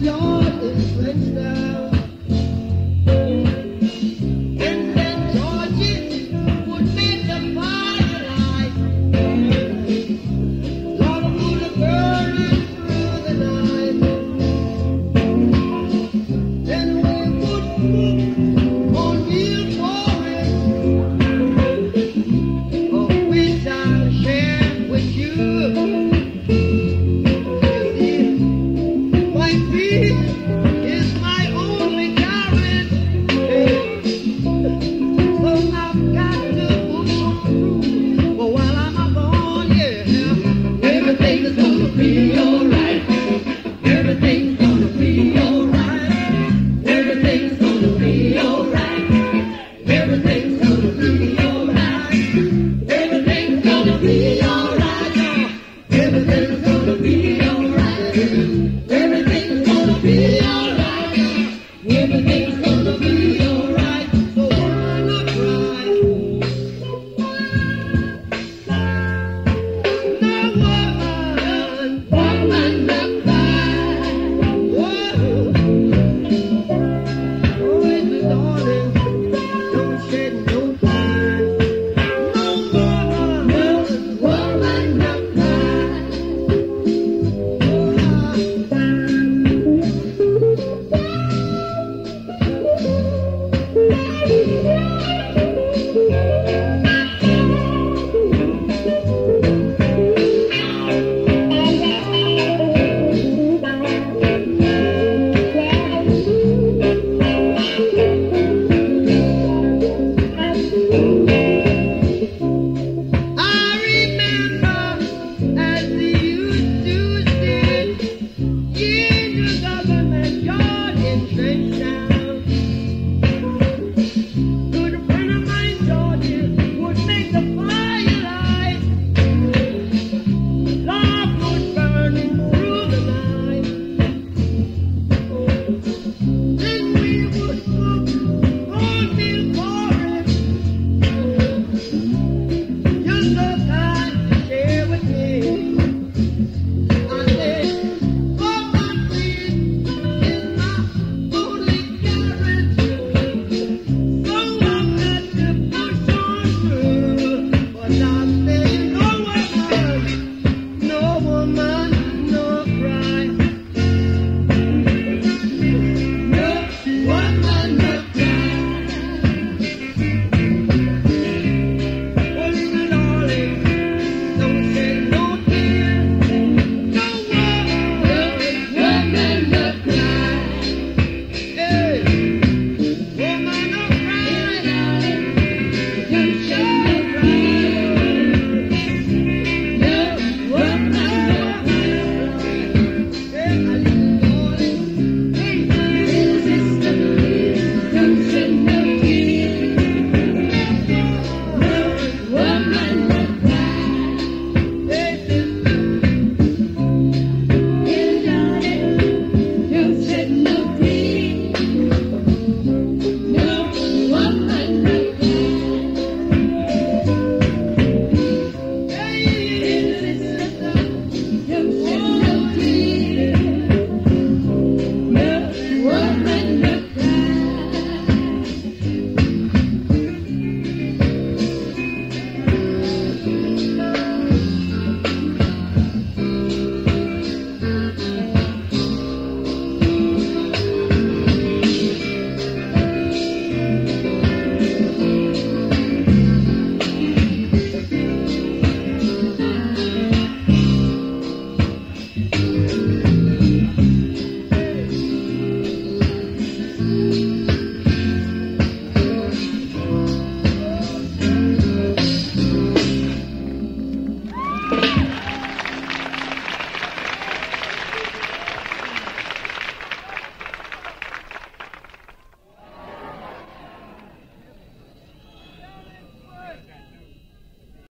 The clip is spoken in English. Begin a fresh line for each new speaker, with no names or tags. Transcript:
your